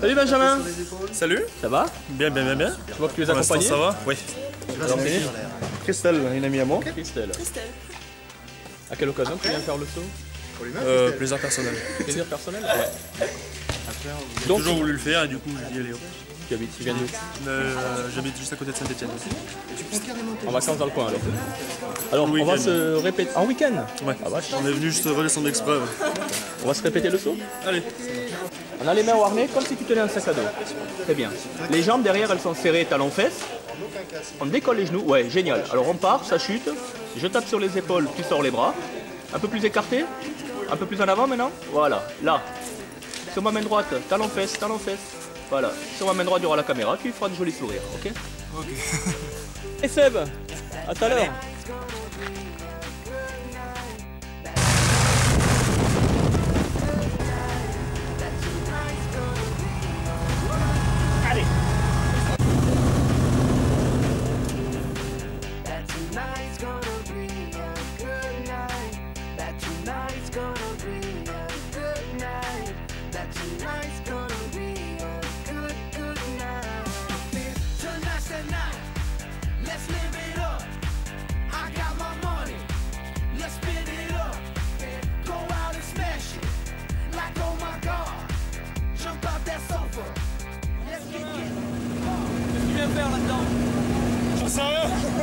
Salut Benjamin Salut Ça va? Bien, bien, bien, bien. Je vois que tu les accompagnes. ça va Oui. Christelle, une amie à moi. Christelle. Christelle. À quelle occasion tu viens faire le saut? Euh, plaisir personnel. Plaisir personnel? Ouais. J'ai toujours voulu le faire et du coup, j'ai dit allez hop. Tu habites, tu viens d'où Euh, J'habite juste à côté de Saint-Etienne. En vacances dans le coin alors. Alors, on va se répéter. En week-end? Ouais. Ah. On est venu juste redescendre exprès. On va se répéter le saut Allez. On a les mains au harnais comme si tu tenais un sac à dos. Très bien. Les jambes derrière, elles sont serrées talons-fesses. On décolle les genoux. Ouais, génial. Alors on part, ça chute. Je tape sur les épaules, tu sors les bras. Un peu plus écarté. Un peu plus en avant maintenant. Voilà. Là. Sur ma main droite, talons-fesses, talons-fesses. Voilà. Sur ma main droite, il y aura la caméra. Tu feras de jolis sourires. Ok Ok. Et Seb, à tout à l'heure.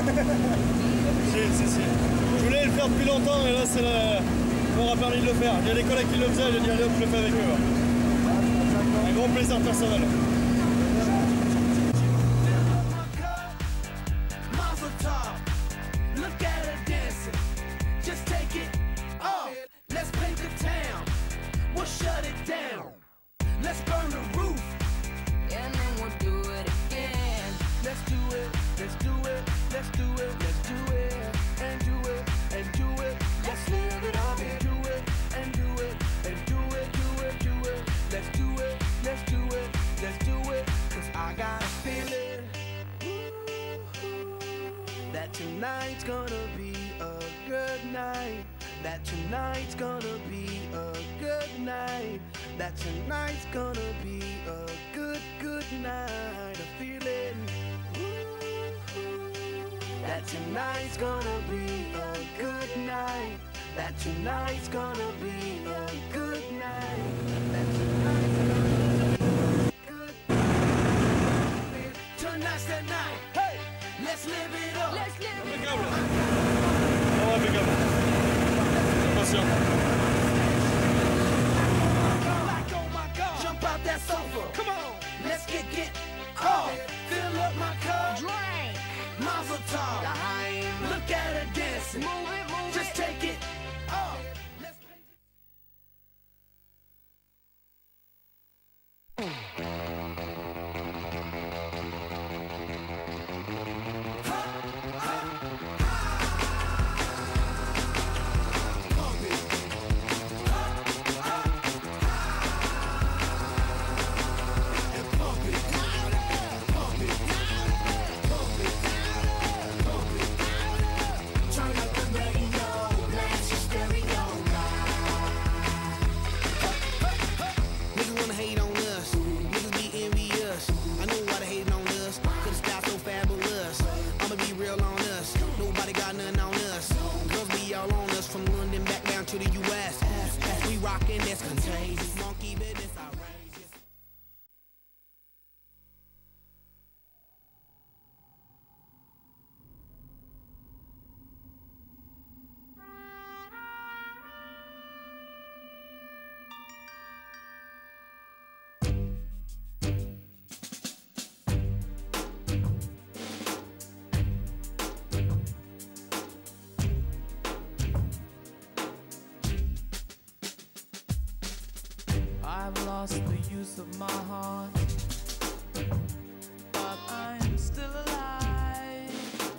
Si, si, si. Je voulais le faire depuis longtemps, mais là, c'est la... on m'aura permis de le faire. Il y a des collègues qui le faisaient, j'ai dit allez hop, le fais avec eux. Un grand plaisir personnel. Night. That tonight's gonna be a good night. That tonight's gonna be a good, good night. A feeling that tonight's gonna be a good night. That tonight's gonna be a good night. That tonight's gonna be a good Tonight's the night. Hey, let's live it up. Let's live it Impeccable. fica. Assim, ó. Lost the use of my heart, but I'm still alive.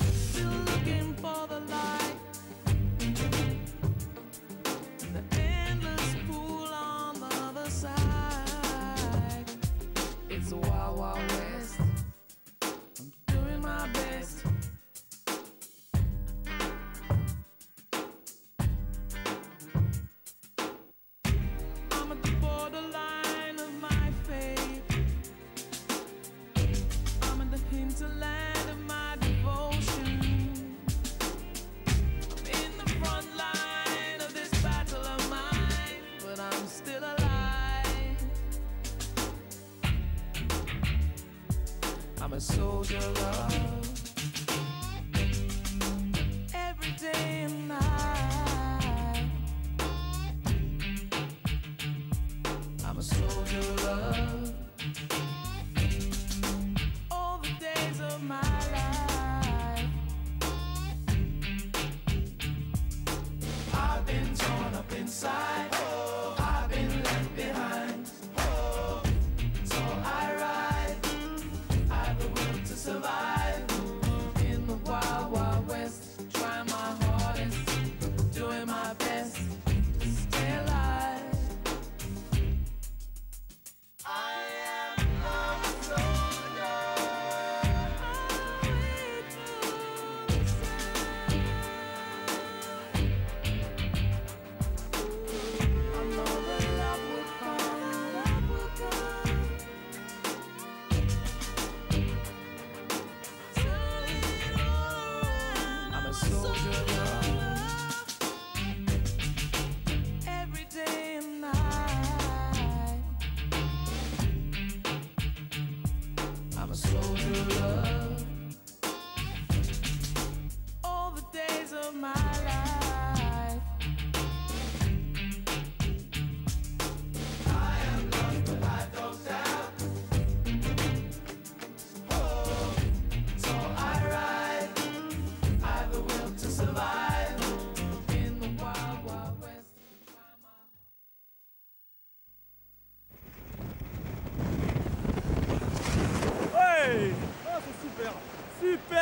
Still looking for the light, the endless pool on the other side. It's a wild, wild I'm a soldier of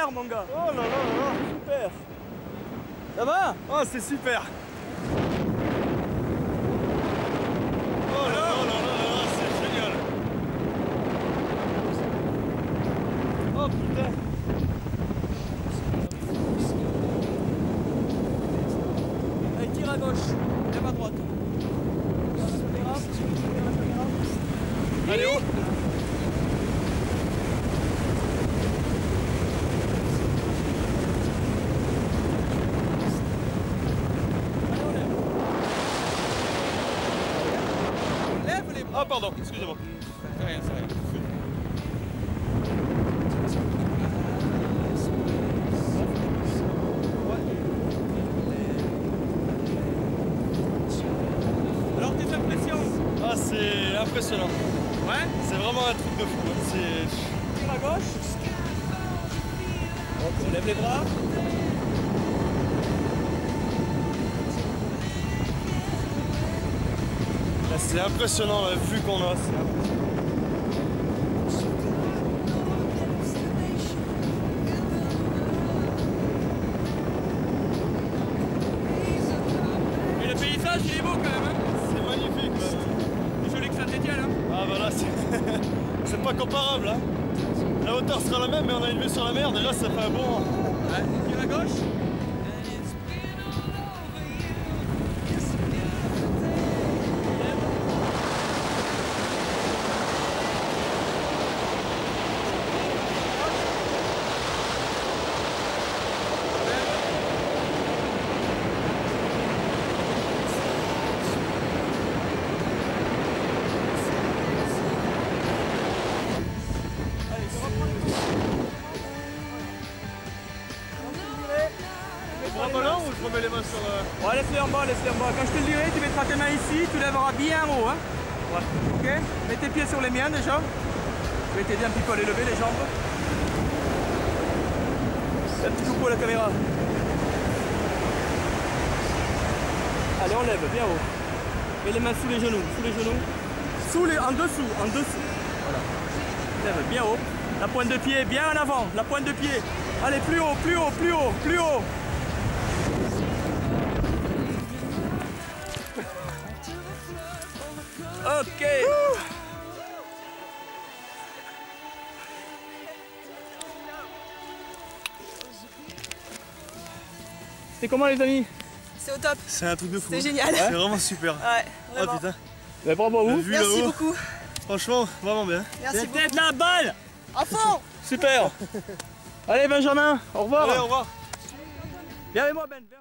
Super, mon gars. Oh là là là là. Super. Ça va? Oh, c'est super Oh là là là là là, c'est génial Oh putain Allez, tire à gauche, lève à droite. Allez, oh Lève les bras Ah pardon, excusez-moi. C'est rien, c'est rien. Alors tes impressions Ah c'est impressionnant. Ouais? C'est vraiment un truc de fou. hein. C'est... Tire à gauche. On lève les bras. C'est impressionnant la vue qu'on a. Et le paysage il est beau quand même. Hein C'est magnifique. ouais. Plus joli que Saint-Etienne. Hein Ah bah là c'est... pas comparable. Hein. La hauteur sera la même mais on a une vue sur la mer. Déjà ça fait un bon... ouais. Tire à gauche. Laisse-les en bas, laisse-les en bas. Quand je te le dirai, tu mettras tes mains ici, tu lèveras bien haut. Hein ouais. Ok? Mets tes pieds sur les miens déjà. Je vais t'aider un petit peu à les lever, les jambes. Un petit coucou à la caméra. Allez, on lève, bien haut. Mets les mains sous les genoux, sous les genoux. Sous les, en dessous, en dessous. Voilà. Lève bien haut. La pointe de pied bien en avant, la pointe de pied. Allez, plus haut, plus haut, plus haut, plus haut. Ok. C'est comment les amis C'est au top, C'est un truc de fou. c'est génial. C'est vraiment super. Ouais, Ah vraiment. putain. Mais bravo à vous. Vu Merci beaucoup. franchement, vraiment bien. Merci beaucoup. peut-être la balle À fond Super Allez Benjamin, au revoir Allez, au revoir. Viens avec moi Ben, viens